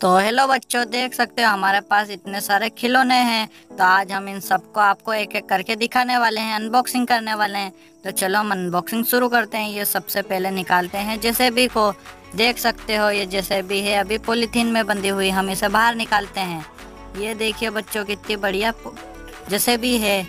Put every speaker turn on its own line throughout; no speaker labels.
तो हेलो बच्चों, देख सकते हो हमारे पास इतने सारे खिलौने हैं। तो आज हम इन सबको आपको एक एक करके दिखाने वाले हैं अनबॉक्सिंग करने वाले हैं। तो चलो हम अनबॉक्सिंग शुरू करते हैं। ये सबसे पहले निकालते हैं जैसे भी को देख सकते हो ये जैसे भी है, अभी पॉलीथीन में बंधी हुई हम इसे बाहर निकालते हैं। ये देखिए बच्चों कितनी बढ़िया जैसे भी है।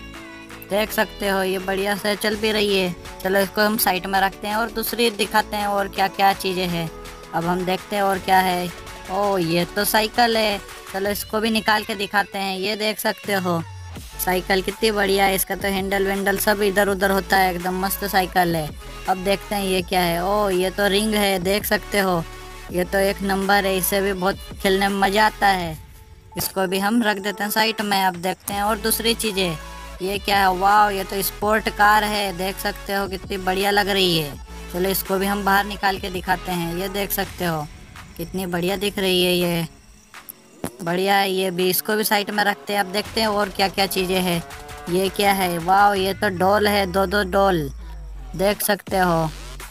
देख सकते हो ये बढ़िया से चल भी रही है। चलो इसको हम साइड में रखते हैं और दूसरी दिखाते हैं और क्या क्या चीज़ें हैं। अब हम देखते हैं और क्या है। ओ ये तो साइकिल है। चलो इसको भी निकाल के दिखाते हैं। ये देख सकते हो। साइकिल कितनी बढ़िया है। इसका तो हैंडल वेंडल सब इधर उधर होता है। एकदम मस्त साइकिल है। अब देखते हैं ये क्या है। ओ ये तो रिंग है। देख सकते हो। ये तो एक नंबर है। इसे भी बहुत खेलने में मज़ा आता है। इसको भी हम रख देते हैं साइड में। अब देखते हैं और दूसरी चीज़ें। ये क्या है? वाह ये तो स्पोर्ट कार है। देख सकते हो कितनी बढ़िया लग रही है। चलो इसको भी हम बाहर निकाल के दिखाते हैं। ये देख सकते हो। कितनी बढ़िया दिख रही है ये। बढ़िया है ये भी। इसको भी साइड में रखते हैं। अब देखते हैं और क्या क्या चीज़ें हैं। ये क्या है? वाह ये तो डॉल है। दो दो डॉल। देख सकते हो।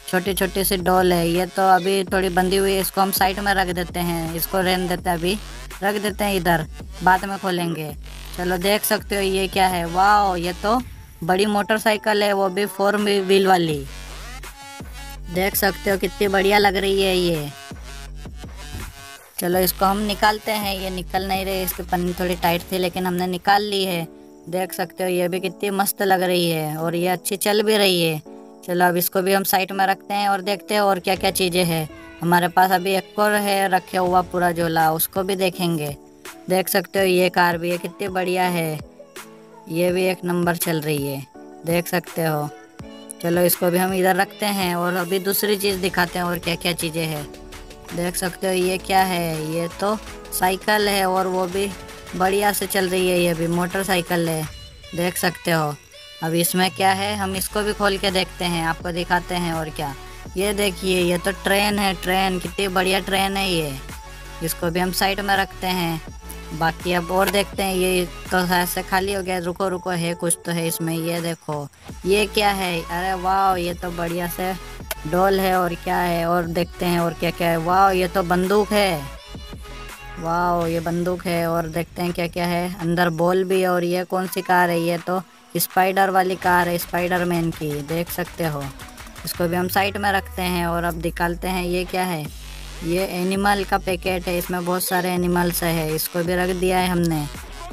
छोटी छोटी सी डॉल है। ये तो अभी थोड़ी बंदी हुई है। इसको हम साइड में रख देते हैं। इसको रहने देते हैं अभी। रख देते हैं इधर। बाद में खोलेंगे। चलो, देख सकते हो ये क्या है। वाह ये तो बड़ी मोटरसाइकिल है। वो भी फोर व्हील वाली। देख सकते हो कितनी बढ़िया लग रही है ये। चलो, इसको हम निकालते हैं। ये निकल नहीं रही, इसकी पन्नी थोड़ी टाइट थी, लेकिन हमने निकाल ली है। देख सकते हो, ये भी कितनी मस्त लग रही है, और ये अच्छी चल भी रही है। चलो, अब इसको भी हम साइड में रखते हैं, और देखते हैं और क्या क्या चीज़ें हैं। हमारे पास अभी एक और है, रखे हुआ पूरा झोला, उसको भी देखेंगे। देख सकते हो, ये कार भी है, कितनी बढ़िया है। ये भी एक नंबर चल रही है, देख सकते हो। चलो, इसको भी हम इधर रखते हैं, और अभी दूसरी चीज़ दिखाते हैं, और क्या क्या चीज़ें हैं। देख सकते हो, ये क्या है? ये तो साइकिल है और वो भी बढ़िया से चल रही है, ये भी मोटरसाइकिल है। देख सकते हो। अब इसमें क्या है, हम इसको भी खोल के देखते हैं, आपको दिखाते हैं और क्या। ये देखिए, ये तो ट्रेन है, ट्रेन, कितनी बढ़िया ट्रेन है ये। इसको भी हम साइड में रखते हैं। बाकी अब और देखते हैं, ये तो ऐसे खाली हो गया, रुको रुको, है कुछ तो है इसमें, ये देखो। ये क्या है? अरे वाह, ये तो बढ़िया से डॉल है और क्या है और देखते हैं और क्या क्या है। वाह ये तो बंदूक है। वाह ये बंदूक है और देखते हैं क्या क्या है। अंदर बॉल भी है और ये कौन सी कार है? ये तो स्पाइडर वाली कार है स्पाइडर मैन की, देख सकते हो। इसको भी हम साइड में रखते हैं और अब निकालते हैं, ये क्या है? ये एनिमल का पैकेट है, इसमें बहुत सारे एनिमल्स है, इसको भी रख दिया है हमने।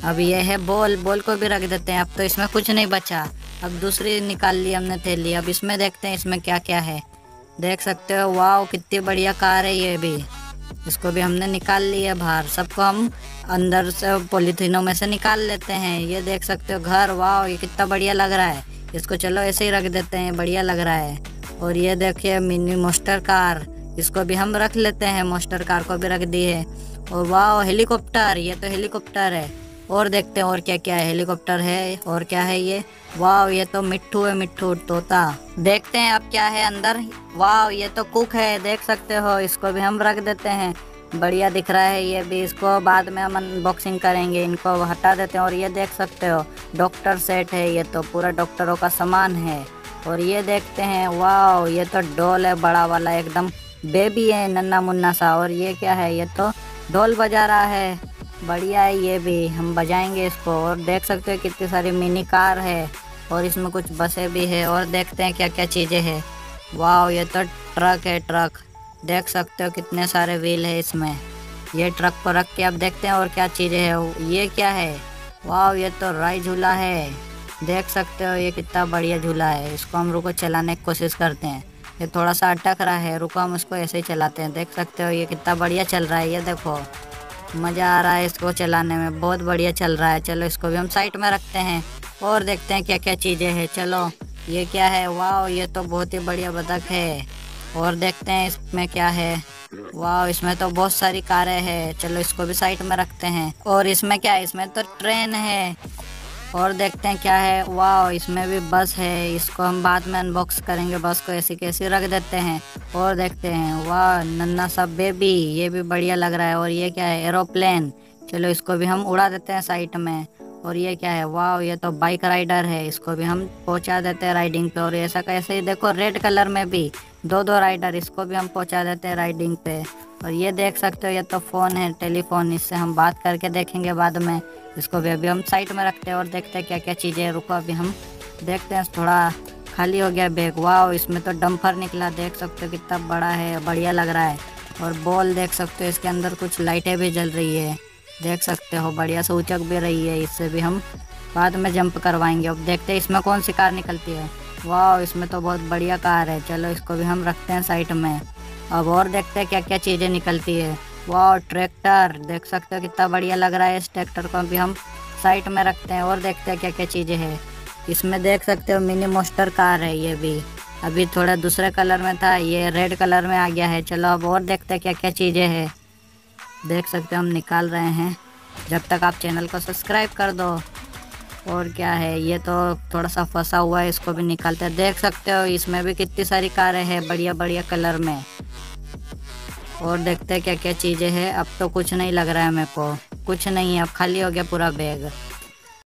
अब ये है बॉल बॉल को भी रख देते हैं। अब तो इसमें कुछ नहीं बचा। अब दूसरी निकाल ली हमने, थैली। अब इसमें देखते हैं इसमें क्या क्या है। देख सकते हो वाह कितनी बढ़िया कार है ये भी। इसको भी हमने निकाल लिया बाहर। सबको हम अंदर से पॉलीथीनों में से निकाल लेते हैं। ये देख सकते हो, घर वाह ये कितना बढ़िया लग रहा है। इसको चलो ऐसे ही रख देते हैं, बढ़िया लग रहा है। और ये देखिए, मिनी मोस्टर कार। इसको भी हम रख लेते हैं मोस्टर कार को भी रख दिए। और वाह हेलीकॉप्टर, ये तो हेलीकॉप्टर है। और देखते हैं और क्या क्या है हेलीकॉप्टर है और क्या है ये। वाह ये तो मिट्टू है मिट्टू तोता। देखते हैं अब क्या है अंदर। वाह ये तो कुक है, देख सकते हो, इसको भी हम रख देते हैं। बढ़िया दिख रहा है ये भी, इसको बाद में हम अनबॉक्सिंग करेंगे, इनको हटा देते हैं और ये देख सकते हो डॉक्टर सेट है, ये तो पूरा डॉक्टरों का सामान है। और ये देखते हैं वाह ये तो डोल है, बड़ा वाला, एकदम बेबी है, नन्ना मुन्ना सा, और ये क्या है, ये तो ढोल बजा रहा है। बढ़िया है ये भी, हम बजाएँगे इसको और देख सकते हो कितनी सारी मिनी कार है और इसमें कुछ बसें भी है और देखते हैं क्या क्या चीज़ें हैं। वाह ये तो ट्रक है ट्रक। देख सकते हो कितने सारे व्हील है इसमें। ये ट्रक को रख के अब देखते हैं और क्या चीज़ें है। ये क्या है? वाह ये तो राई झूला है। देख सकते हो ये कितना बढ़िया झूला है। इसको हम रुको चलाने की कोशिश करते हैं। ये थोड़ा सा अटक रहा है, रुको हम उसको ऐसे ही चलाते हैं। देख सकते हो ये कितना बढ़िया चल रहा है, ये देखो। मज़ा आ रहा है इसको चलाने में, बहुत बढ़िया चल रहा है। चलो, इसको भी हम साइड में रखते हैं और देखते हैं क्या क्या चीज़ें हैं। चलो, ये क्या है? वाह ये तो बहुत ही बढ़िया बतख है। और देखते हैं इसमें क्या है। वाह इसमें तो बहुत सारी कारें हैं। चलो, इसको भी साइड में रखते हैं। और इसमें क्या है? इसमें तो ट्रेन है। और देखते हैं क्या है। वाह इसमें भी बस है। इसको हम बाद में अनबॉक्स करेंगे। बस को ऐसी कैसी रख देते हैं और देखते हैं। वाह, नन्ना सा बेबी ये भी बढ़िया लग रहा है। और ये क्या है? एरोप्लेन चलो, इसको भी हम उड़ा देते हैं साइड में। और ये क्या है? वाह ये तो बाइक राइडर है। इसको भी हम पहुँचा देते हैं राइडिंग पे। और ऐसा कैसे ही देखो रेड कलर में भी दो दो राइडर इसको भी हम पहुँचा देते हैं राइडिंग पे। और ये देख सकते हो, ये तो फ़ोन है टेलीफोन इससे हम बात करके देखेंगे बाद में। इसको भी अभी हम साइड में रखते हैं और देखते हैं क्या क्या चीज़ें रुको अभी हम देखते हैं, थोड़ा खाली हो गया बैग वाह इसमें तो डम्फर निकला, देख सकते हो कितना बड़ा है, बढ़िया लग रहा है। और बॉल देख सकते हो, इसके अंदर कुछ लाइटें भी जल रही है। देख सकते हो, बढ़िया से उचक भी रही है, इससे भी हम बाद में जंप करवाएँगे। अब देखते हैं, इसमें कौन सी कार निकलती है। वाह इसमें तो बहुत बढ़िया कार है। चलो, इसको भी हम रखते हैं साइड में। अब और देखते हैं क्या क्या चीज़ें निकलती है। वाह, ट्रैक्टर। देख सकते हो कितना बढ़िया लग रहा है इस ट्रैक्टर को। अभी हम साइड में रखते हैं और देखते हैं क्या क्या चीज़ें हैं। इसमें देख सकते हो मिनी मोस्टर कार है ये भी। अभी थोड़ा दूसरे कलर में था, ये रेड कलर में आ गया है। चलो अब और देखते हैं क्या क्या चीज़ें हैं। देख सकते हो हम निकाल रहे हैं। जब तक आप चैनल को सब्सक्राइब कर दो। और क्या है, ये तो थोड़ा सा फंसा हुआ है, इसको भी निकालते हैं। देख सकते हो इसमें भी कितनी सारी कारें हैं बढ़िया बढ़िया कलर में। और देखते हैं क्या क्या चीज़ें हैं। अब तो कुछ नहीं लग रहा है मेरे को। कुछ नहीं है, अब खाली हो गया पूरा बैग।